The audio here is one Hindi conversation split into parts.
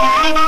Yeah.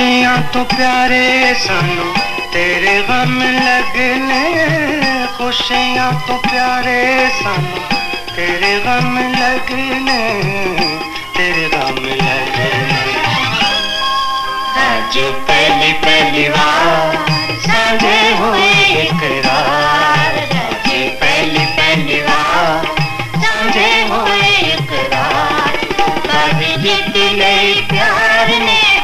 तो प्यारे सानू, तेरे गम लगने, खुशियाँ तो प्यारे सानू, तेरे गम लगने, तेरे गम लगने। आज पहली पहली बार साझे हुए इकरार आज पहली पहली बार साझे हुए इकरार कभी जित ले प्यार ने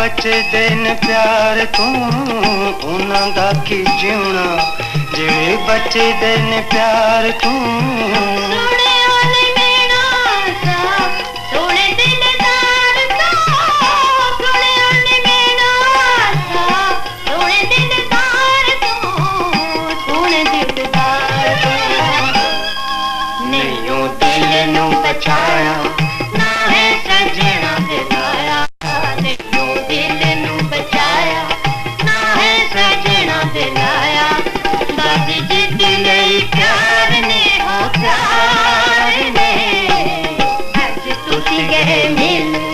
ਬਚਦੇ ਨੇ ਪਿਆਰ ਤੂੰ ਉਹਨਾਂ ਦਾ ਕੀ ਜਿਉਣਾ ਜਿਹੜੇ ਬਚਦੇ ਨੇ ਪਿਆਰ ਤੂੰ Thank Amen.